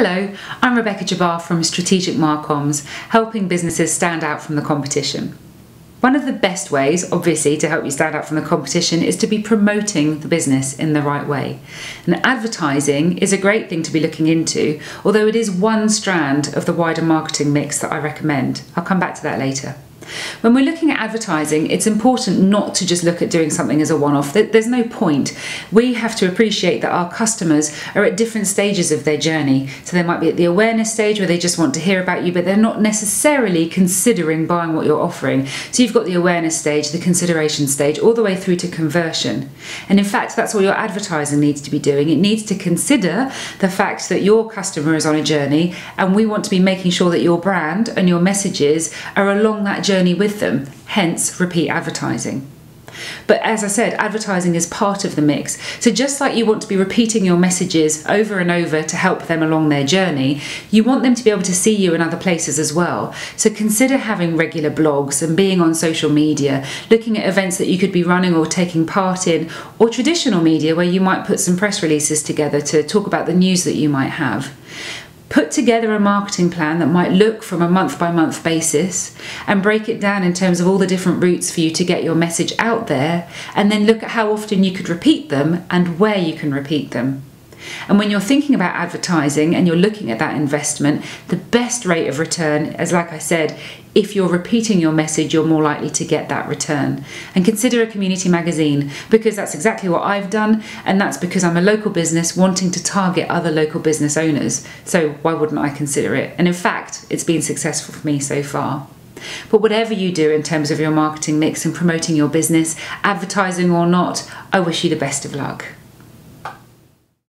Hello, I'm Rebecca Jabbar from Strategic Marcomms, helping businesses stand out from the competition. One of the best ways, obviously, to help you stand out from the competition is to be promoting the business in the right way. And advertising is a great thing to be looking into, although it is one strand of the wider marketing mix that I recommend. I'll come back to that later. When we're looking at advertising, it's important not to just look at doing something as a one off. There's no point. We have to appreciate that our customers are at different stages of their journey. So they might be at the awareness stage where they just want to hear about you, but they're not necessarily considering buying what you're offering. So you've got the awareness stage, the consideration stage, all the way through to conversion. And in fact, that's what your advertising needs to be doing. It needs to consider the fact that your customer is on a journey, and we want to be making sure that your brand and your messages are along that journey journey with them, hence repeat advertising. But as I said, advertising is part of the mix. So just like you want to be repeating your messages over and over to help them along their journey, you want them to be able to see you in other places as well. So consider having regular blogs and being on social media, looking at events that you could be running or taking part in, or traditional media where you might put some press releases together to talk about the news that you might have put together a marketing plan that might look from a month by month basis and break it down in terms of all the different routes for you to get your message out there, and then look at how often you could repeat them and where you can repeat them. And when you're thinking about advertising and you're looking at that investment, the best rate of return, as like I said, if you're repeating your message, you're more likely to get that return. And consider a community magazine because that's exactly what I've done, and that's because I'm a local business wanting to target other local business owners. So why wouldn't I consider it? And in fact, it's been successful for me so far. But whatever you do in terms of your marketing mix and promoting your business, advertising or not, I wish you the best of luck.